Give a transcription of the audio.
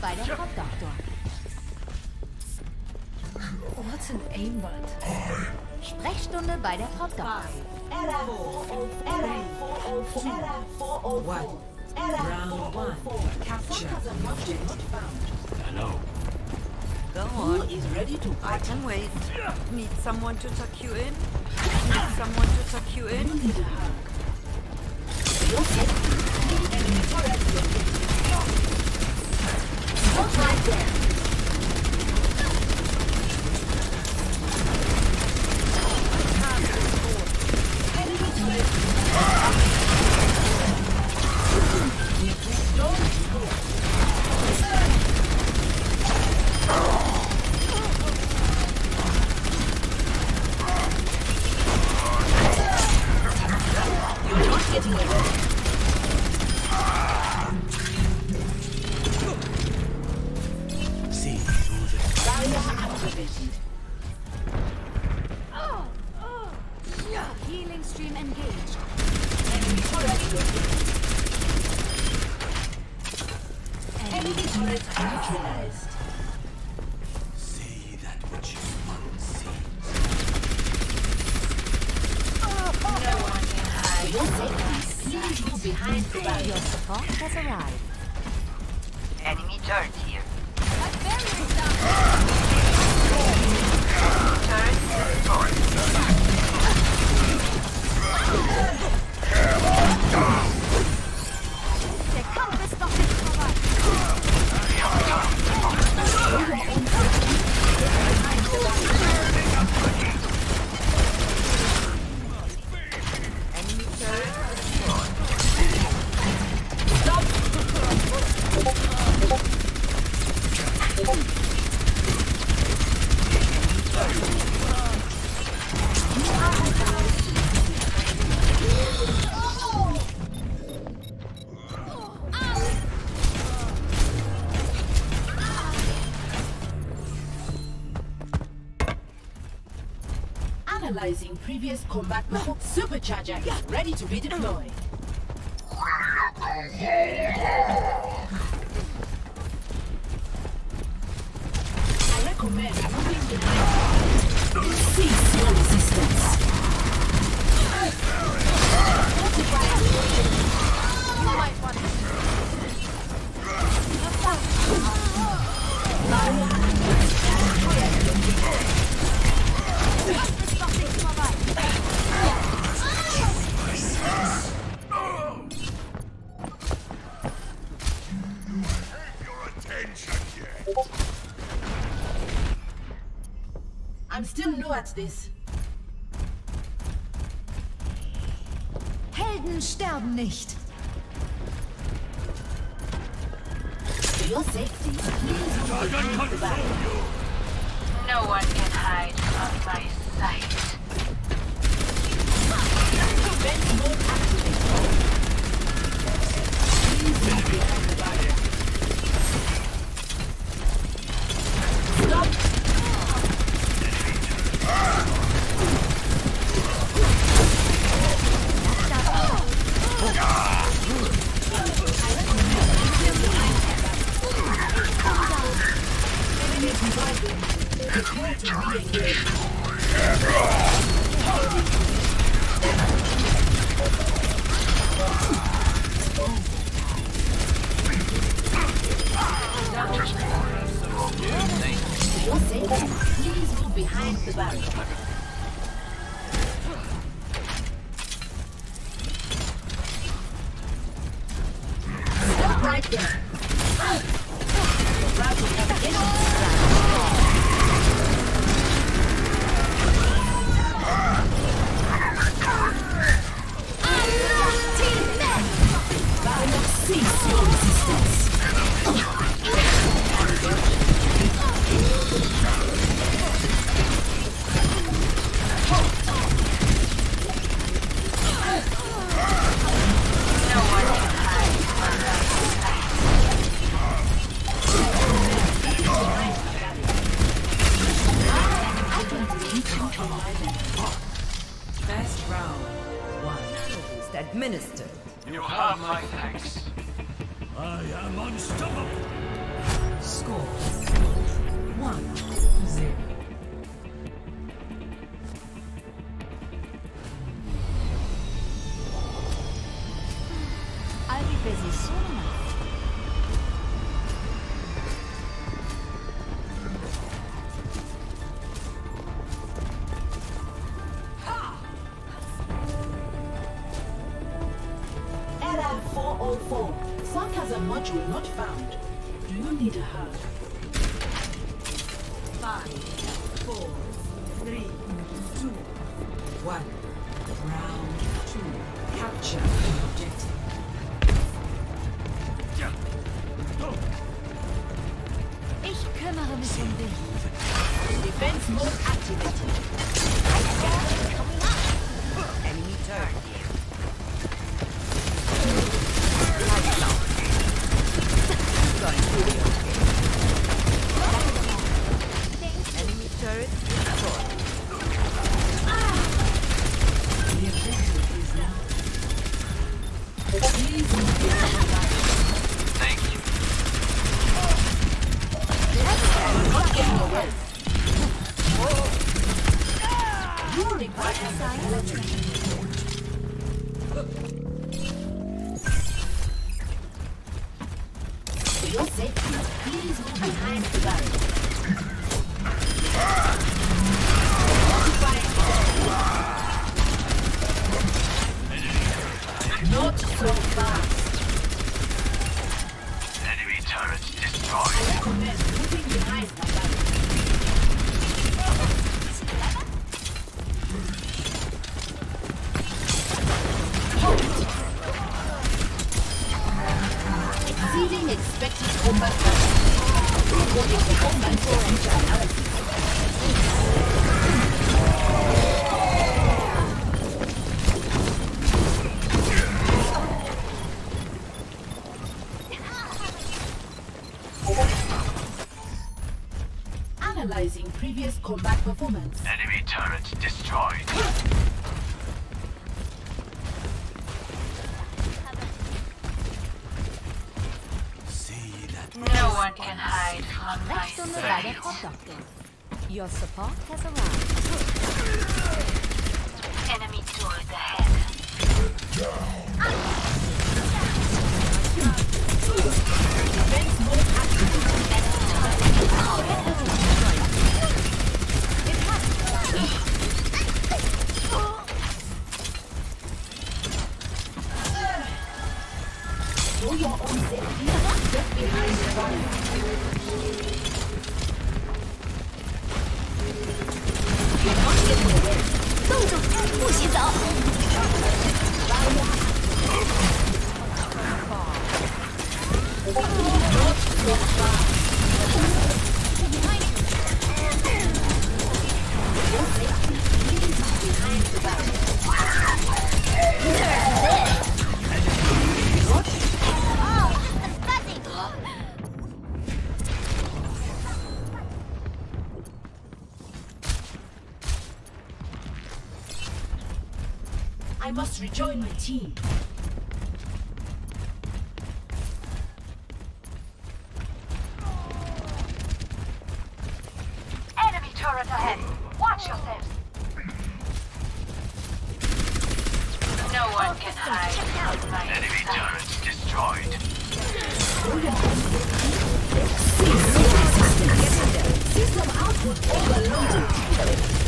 bei der Frau Doktor. What's an aimbot? Sprechstunde bei der Frau Doktor. One. Round one. Capture object found. Know. Go on. is ready to I can wait. Need someone to tuck you in? Need someone to tuck you in? Need a hug. Enemy turret Stop right there. Activated. Healing stream engaged. Enemy turret located. Enemy turret neutralized. see that which is unseen. For your safety, please move behind the barrier. Your support has arrived. Enemy turret here. That barrier is down. Turret Analyzing previous combat mode. Supercharger is ready to be deployed. I'm still new at this. Helden sterben nicht. For your safety, please move behind the barrier. No one can hide from my sight. Defense mode activated. Please move behind the barrier. Stop! To re-engage. For your safety, please move behind the barrier. Right there. Round one. is administered. You have my thanks. I am unstoppable. Score. one zero. Not so fast. Analyzing previous combat performance. Enemy turret destroyed. no one can hide from my sight. Your support has arrived. 冻住，不许走！rejoin my team. Enemy turret ahead. Watch yourselves. No one can hide. Enemy turret destroyed. System output overloaded.